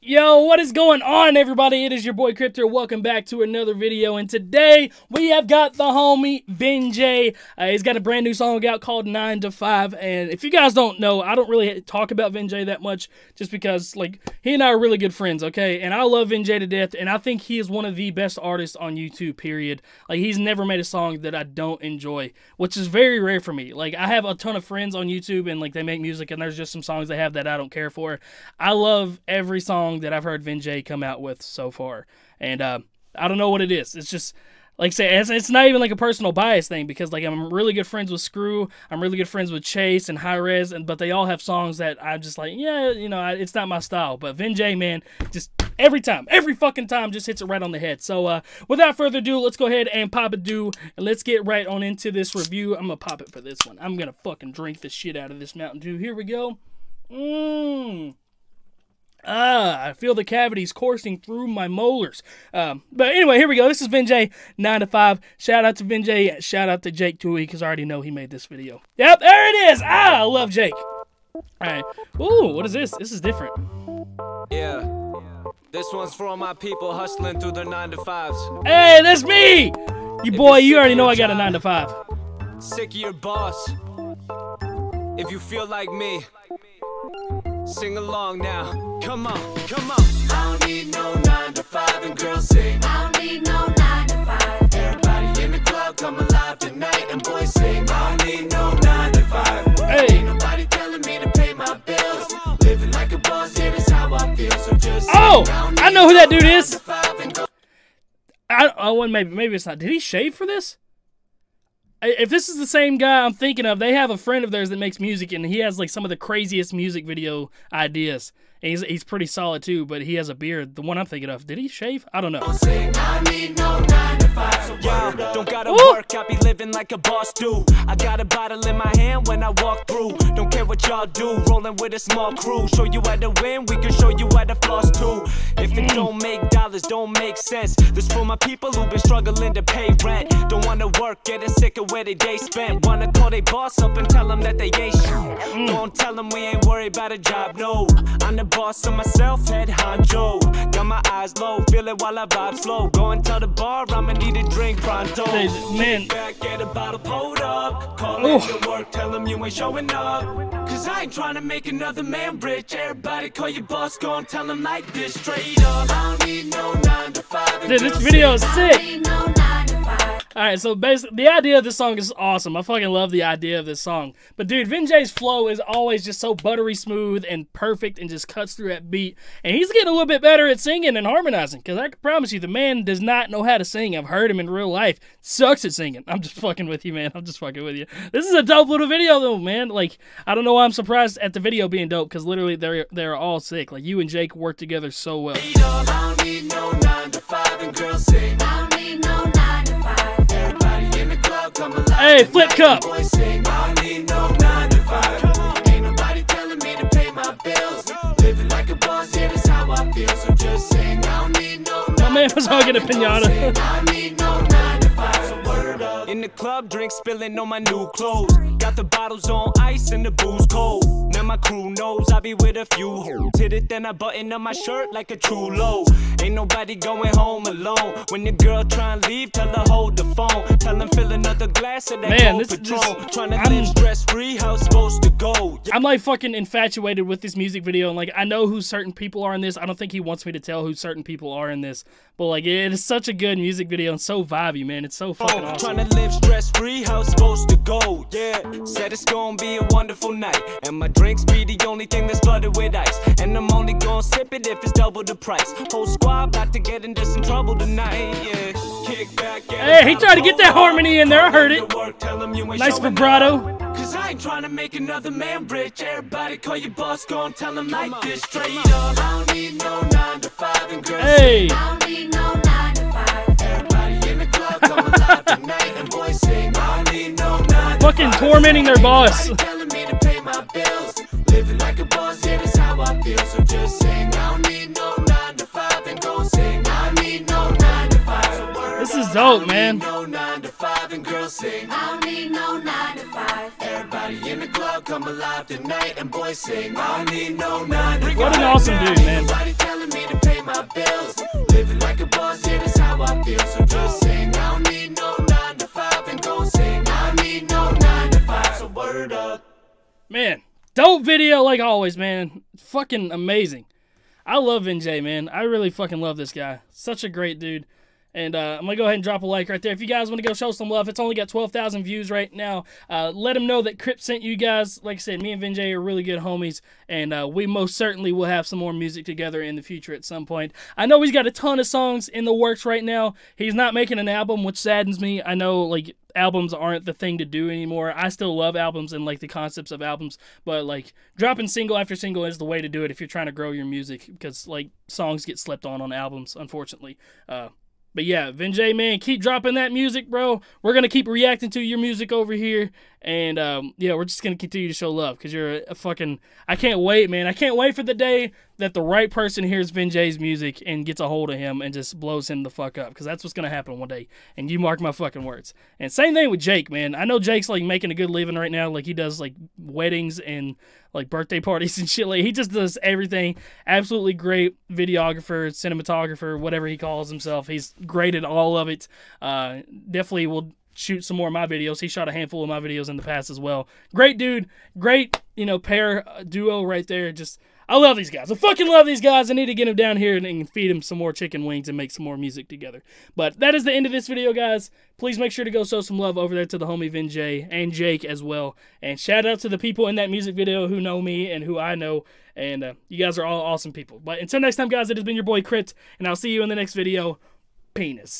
Yo, what is going on, everybody? It is your boy Cryptor. Welcome back to another video. And today we have got the homie Vin Jay. Uh, he's got a brand new song out called 9 to 5. And if you guys don't know, I don't really talk about Vin Jay that much just because, like, he and I are really good friends, okay? And I love Vin Jay to death. And I think he is one of the best artists on YouTube, period. Like, he's never made a song that I don't enjoy, which is very rare for me. Like, I have a ton of friends on YouTube and, like, they make music and there's just some songs they have that I don't care for. I love every song that I've heard Vin Jay come out with so far, and uh, I don't know what it is. It's just like I say, it's, it's not even like a personal bias thing because like I'm really good friends with Screw, I'm really good friends with Chase and Hi-Rez, and but they all have songs that I'm just like, yeah, you know, it's not my style. But Vin Jay, man, just every time, every fucking time, just hits it right on the head. So uh, without further ado, let's go ahead and pop a do, and let's get right on into this review. I'm gonna pop it for this one. I'm gonna fucking drink the shit out of this Mountain Dew. Here we go. Mmm. Ah, I feel the cavities coursing through my molars. Um, but anyway, here we go. This is Vin Jay, 9 to 5. Shout out to Vin Jay. Shout out to Jake Tui, because I already know he made this video. Yep, there it is. Ah, I love Jake. All right. Ooh, what is this? This is different. Yeah. This one's for all my people hustling through their 9 to 5s. Hey, that's me. You boy, you already know I got a 9 to 5. Sick of your boss. If you feel like me, Sing along now. Come on, come on. I don't need no nine to five and girls sing. I don't need no nine to five. Everybody in the club come alive tonight and boys sing. I don't need no nine to five. Hey. Ain't nobody telling me to pay my bills. Living like a boss, yeah, that's how I feel. So just Oh, sing. I know who that dude is. Nine to five and go- I oh, well, maybe maybe it's not. Did he shave for this? If this is the same guy I'm thinking of, they have a friend of theirs that makes music, and he has like some of the craziest music video ideas. And he's he's pretty solid too, but he has a beard. The one I'm thinking of, did he shave? I don't know. Sing, I need no nine to five. So yeah, don't gotta Ooh. work, I be living like a boss do. I got a bottle in my hand when I walk through. Don't care what y'all do, rolling with a small crew. Show you how to win, we can show you how to floss too. If it don't make dollars, don't make sense. This for my people who been struggling to pay rent. Don't wanna work, getting sick of where they day spent. Wanna call they boss up and tell them that they ain't shit. Mm. Don't tell them we ain't worried about a job, no. I'm the boss of myself, head honcho. Got my eyes low, feel it while I vibe slow. Go and tell the bar I'ma need a drink pronto. Man. Back, get a bottle pulled up. Call it your work, tell them you ain't showing up. Cause I ain't trying to make another man rich. Everybody call your boss, go and tell them like this straight up. I don't need no nine to five. Dude, this video is sick. All right, so basically, the idea of this song is awesome. I fucking love the idea of this song. But dude, Vin Jay's flow is always just so buttery smooth and perfect, and just cuts through that beat. And he's getting a little bit better at singing and harmonizing. Cause I can promise you, the man does not know how to sing. I've heard him in real life. Sucks at singing. I'm just fucking with you, man. I'm just fucking with you. This is a dope little video, though, man. Like I don't know why I'm surprised at the video being dope. Cause literally, they're they're all sick. Like you and Jake work together so well. Me flip cup. my bills. Living like a boss, yeah, that's how I feel. So just sing. I don't need no My man was hugging a pinata. I need no nine to five. So word up. In the club, drink spilling on my new clothes. Got the bottles on ice and the booze cold. Now my crew knows I be with a few hoes. Hit it, then I button up my shirt like a true low. Ain't nobody going home alone. When your girl try and leave, tell her hold the phone. Fill another glass of that Man, this- this- Patron. Trying to I'm- live stress free, how supposed to go. I'm like fucking infatuated with this music video, and like I know who certain people are in this. I don't think he wants me to tell who certain people are in this, but like it is such a good music video and so vibey, man. It's so oh, fucking awesome. Trying to live stress free, how it's supposed to go. Yeah, said it's gonna be a wonderful night. And my drinks be the only thing that's flooded with ice. And I'm only gonna sip it if it's double the price. Whole squad about to get into some trouble tonight. Yeah, kick back. get Hey, he tried to get that harmony in there. I heard it. Go to work, you Nice vibrato. Cause I ain't trying to make another man rich. Everybody call your boss, go and tell him like this straight up. I don't need no nine to five and girls. Hey, I don't need no nine to five. Everybody in the club come alive tonight and boys sing. I don't need no nine to fucking tormenting their boss. man. No nine to five and girls sing. I don't need no nine to five. Everybody in the club come alive tonight and boys sing. I don't need no nine to five. What an awesome dude, man. Telling me to pay my bills. Living like a boss, how I feel. So just sing. I don't need no nine to five and go sing. I don't need no nine to five. So word up. Man, dope video like always, man. Fucking amazing. I love NJ, man. I really fucking love this guy. Such a great dude. And uh, I'm going to go ahead and drop a like right there. If you guys want to go show some love, it's only got 12,000 views right now. Uh, let them know that Crypt sent you guys. Like I said, me and Vin Jay are really good homies. And uh, we most certainly will have some more music together in the future at some point. I know he's got a ton of songs in the works right now. He's not making an album, which saddens me. I know, like, albums aren't the thing to do anymore. I still love albums and like the concepts of albums, but like dropping single after single is the way to do it if you're trying to grow your music because like songs get slept on on albums, unfortunately. Uh, but yeah, Vin Jay, man, keep dropping that music, bro. We're gonna keep reacting to your music over here, and um, yeah, we're just gonna continue to show love because you're a, a, fucking. I can't wait, man. I can't wait for the day that the right person hears Vin Jay's music and gets a hold of him and just blows him the fuck up because that's what's gonna happen one day. And you mark my fucking words. And same thing with Jake, man. I know Jake's like making a good living right now. Like he does like weddings and like birthday parties and shit. Like he just does everything. Absolutely great videographer, cinematographer, whatever he calls himself. He's great at all of it. Uh, definitely will shoot some more of my videos. He shot a handful of my videos in the past as well. Great dude, great you know pair uh, duo right there. Just I love these guys. I fucking love these guys. I need to get them down here and, and feed them some more chicken wings and make some more music together. But that is the end of this video, guys. Please make sure to go show some love over there to the homie Vin Jay and Jake as well. And shout out to the people in that music video who know me and who I know. And uh, you guys are all awesome people. But until next time, guys, it has been your boy Crypt, and I'll see you in the next video. Penis.